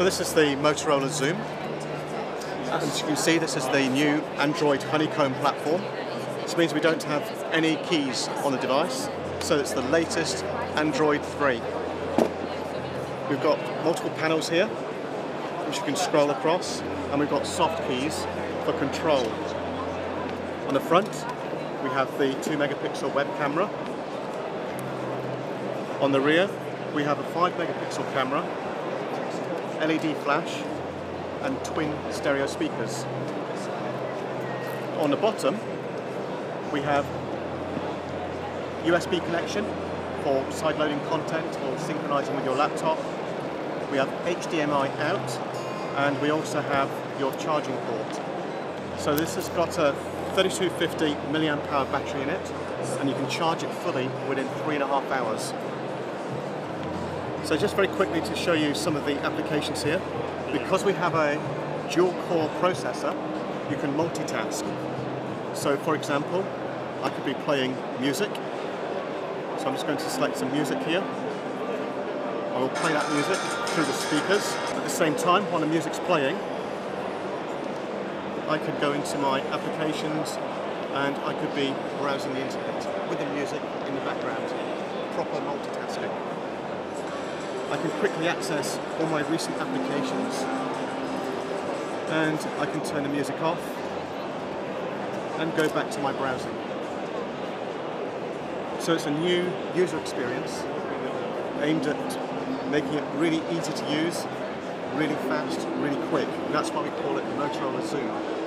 So this is the Motorola Xoom. As you can see, this is the new Android Honeycomb platform. This means we don't have any keys on the device, so it's the latest Android 3. We've got multiple panels here, which you can scroll across, and we've got soft keys for control. On the front, we have the 2 megapixel web camera. On the rear, we have a 5 megapixel camera, LED flash, and twin stereo speakers. On the bottom, we have USB connection for side-loading content or synchronizing with your laptop. We have HDMI out, and we also have your charging port. So this has got a 3250 milliamp hour battery in it, and you can charge it fully within three and a half hours. So just very quickly to show you some of the applications here. Because we have a dual core processor, you can multitask. So for example, I could be playing music. So I'm just going to select some music here. I will play that music through the speakers. At the same time, while the music's playing, I could go into my applications and I could be browsing the internet with the music in the background. Proper multitasking. I can quickly access all my recent applications and I can turn the music off and go back to my browsing. So it's a new user experience aimed at making it really easy to use, really fast, really quick. And that's why we call it the Motorola Xoom.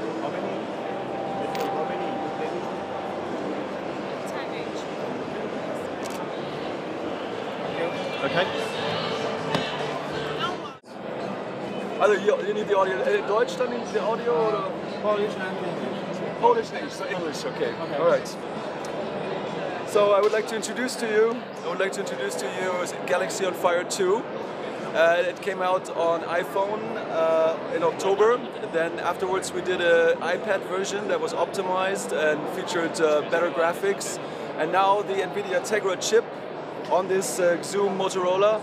Okay. Also you, you need the audio. Uh, Deutsch dann the audio or Polish and English. Polish and English? So English, okay. All right. So I would like to introduce to you. I would like to introduce to you Galaxy on Fire 2. Uh, it came out on iPhone uh, in October. Then afterwards we did an iPad version that was optimized and featured uh, better graphics. And now the NVIDIA Tegra chip on this uh, Xoom Motorola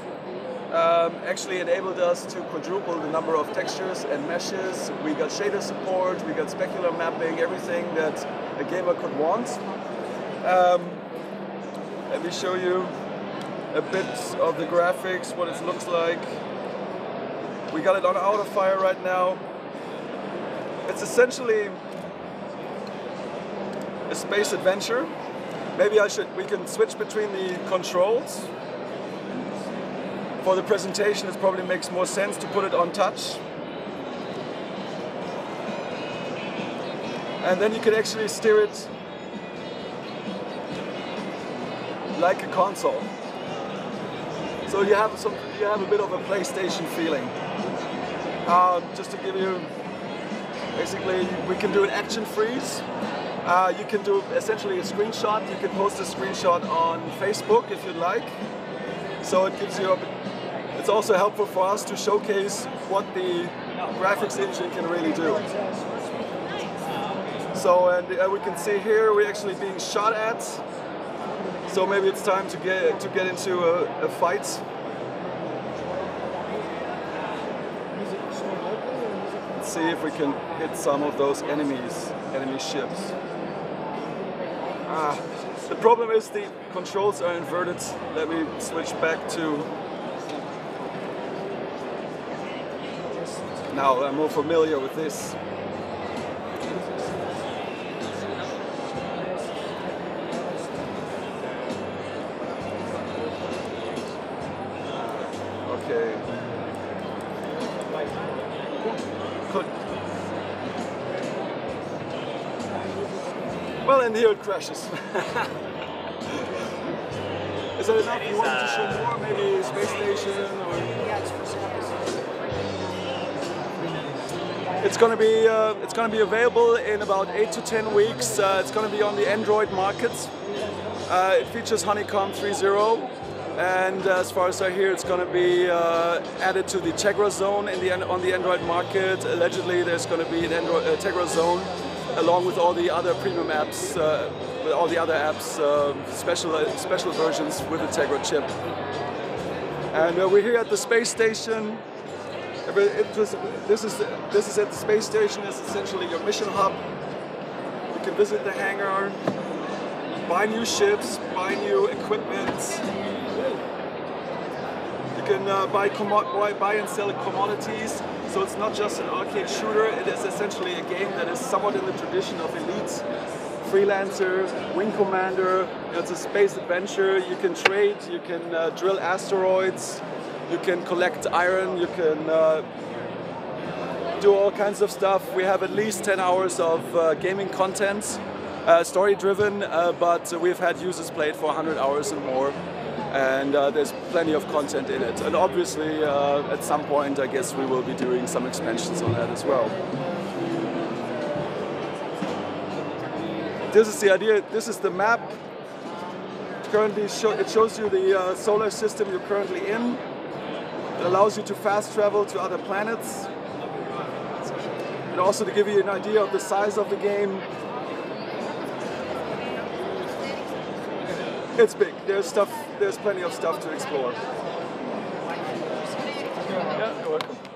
um, actually enabled us to quadruple the number of textures and meshes. We got shader support, we got specular mapping, everything that a gamer could want. Um, let me show you a bit of the graphics, what it looks like. We got it on out of fire right now. It's essentially a space adventure. Maybe I should, we can switch between the controls. For the presentation, it probably makes more sense to put it on touch. And then you can actually steer it like a console. So you have some, you have a bit of a PlayStation feeling. Um, just to give you, basically, we can do an action freeze. Uh, you can do essentially a screenshot. You can post a screenshot on Facebook if you'd like. So it gives you, a, it's also helpful for us to showcase what the graphics engine can really do. So and uh, we can see here we're actually being shot at. So maybe it's time to get to get into a, a fight. Let's see if we can hit some of those enemies, enemy ships. Ah, the problem is the controls are inverted. Let me switch back to. Now I'm more familiar with this. Okay. Good. Well, and here it crashes. Is that enough? You want to show more? Maybe space station or? It's gonna be uh, it's gonna be available in about eight to ten weeks. Uh, it's gonna be on the Android markets. Uh, it features Honeycomb 3.0, and as far as I hear, it's gonna be uh, added to the Tegra zone in the on the Android market. Allegedly, there's gonna be an Android uh, Tegra zone along with all the other premium apps, uh, with all the other apps, uh, special special versions with the Tegra chip. And uh, we're here at the space station. Was, this is this is at the space station. It's essentially your mission hub. You can visit the hangar, buy new ships, buy new equipment. You can uh, buy, buy buy and sell commodities. So it's not just an arcade shooter. It is essentially a game that is somewhat in the tradition of Elite, Freelancer, Wing Commander. It's a space adventure. You can trade. You can uh, drill asteroids you can collect iron, you can uh, do all kinds of stuff. We have at least 10 hours of uh, gaming content, uh, story driven, uh, but we've had users play it for 100 hours and more. And uh, there's plenty of content in it. And obviously, uh, at some point, I guess we will be doing some expansions on that as well. This is the idea, this is the map currently it shows you the uh, solar system you're currently in. It allows you to fast travel to other planets. And also to give you an idea of the size of the game. It's big. There's stuff. There's plenty of stuff to explore. Yeah, you're welcome.